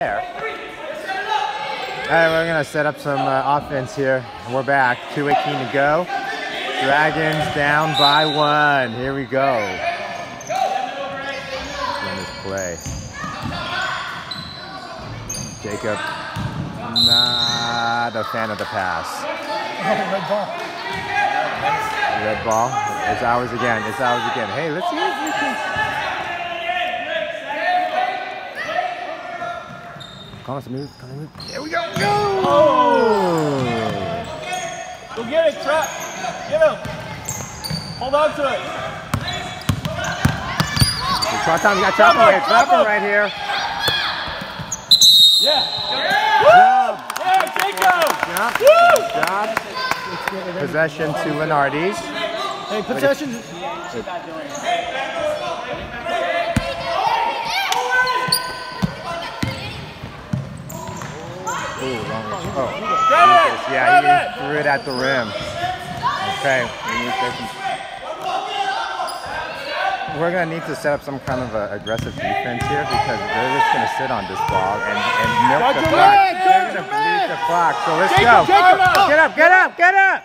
there. All right, we're gonna set up some uh, offense here. We're back, 2.18 to go. Dragons down by one. Here we go. Let's run this play. Jacob, not a fan of the pass. Red ball. Red ball. It's ours again. It's ours again. Hey, let's see if we can. Call us a move. Call us a move. There we go. Go! Oh! Go get it, trap. Get him. Hold on to it. Trap time. You got Trapper right, Trapper right here. Yeah. Job. Yeah, Jacob. Job. Woo! Job. Possession to Lunardi's. Hey, possession. Ooh. Oh. Lucas, Yeah, he threw it at the rim. Okay. we We're gonna need to set up some kind of a aggressive defense here because they're just gonna sit on this ball and, and milk the clock. They're gonna bleed the clock. So let's go. Get up, get up, get up.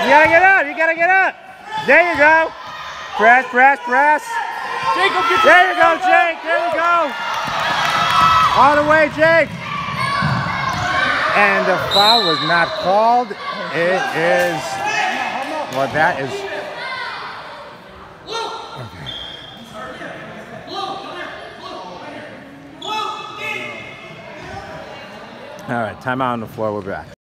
You gotta get up. You gotta get up. There you go. Press, press, press. Jacob, get There you go, Jake. There you go. All the way, Jake. And the foul was not called. It is. Well, that is. All right, timeout on the floor. We're back.